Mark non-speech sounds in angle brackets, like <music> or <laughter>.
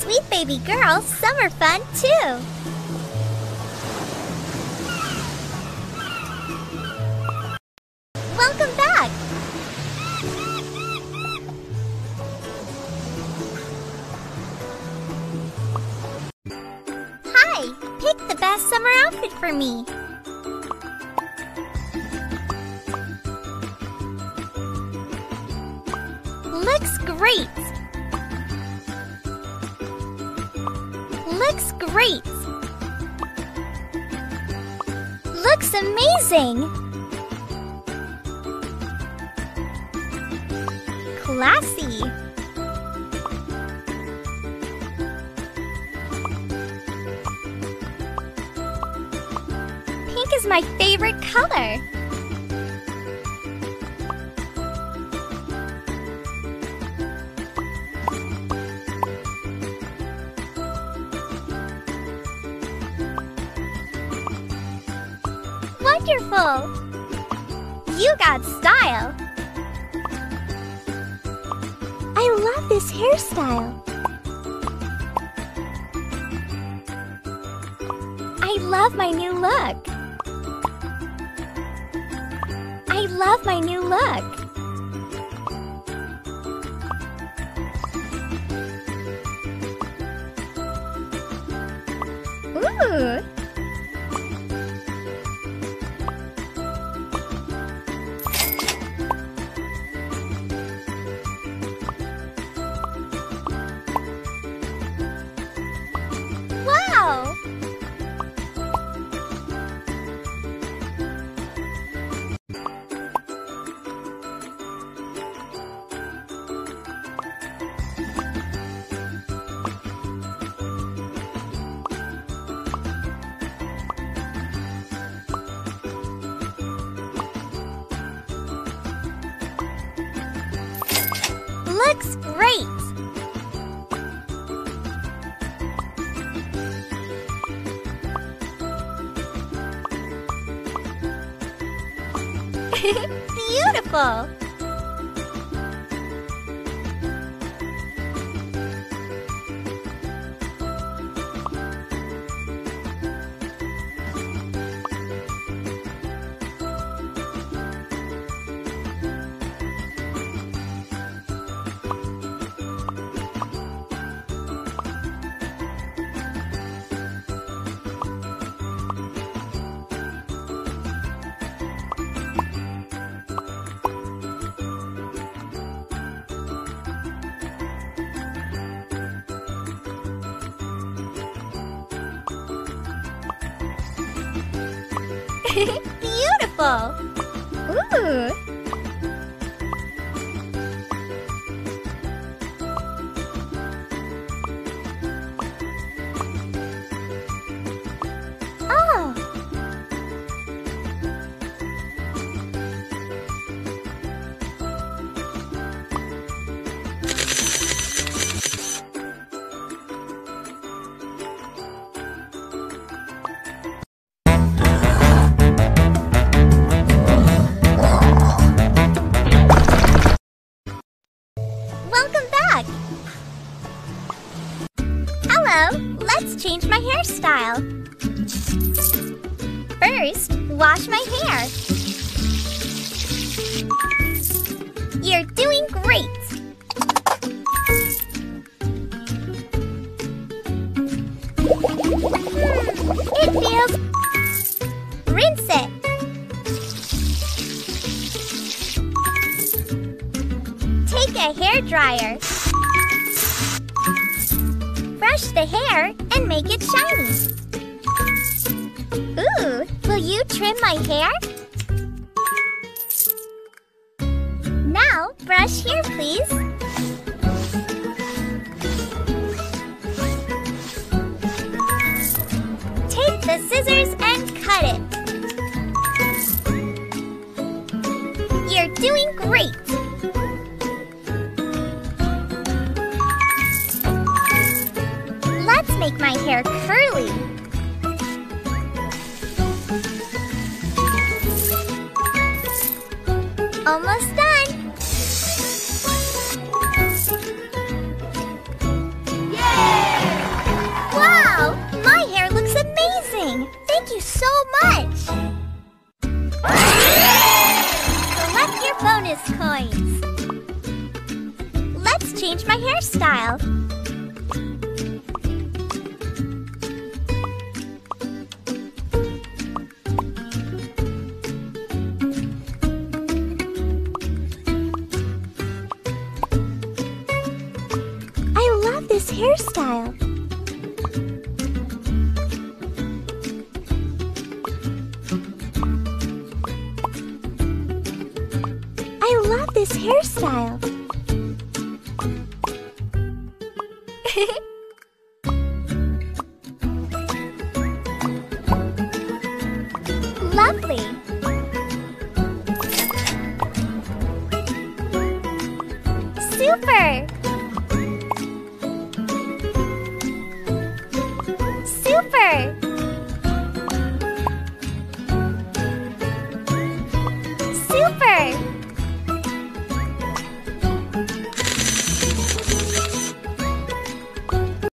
Sweet baby girl, summer fun 2. Welcome back. Hi, pick the best summer outfit for me. Looks great. Looks great. Looks amazing. Classy. Pink is my favorite color. Wonderful! You got style. I love this hairstyle. I love my new look. I love my new look. Ooh! Looks great! <laughs> Beautiful! <laughs> Beautiful! Ooh! Hello! Let's change my hairstyle. First, wash my hair. You're doing great! Hmm, it feels... Rinse it. Take a hair dryer. Brush the hair and make it shiny. Ooh, will you trim my hair? Now, brush here, please. Take the scissors make my hair curly. Almost done. Yay! Wow! My hair looks amazing! Thank you so much! Collect your bonus coins. Let's change my hairstyle. this hairstyle. I love this hairstyle. <laughs> Lovely. Super!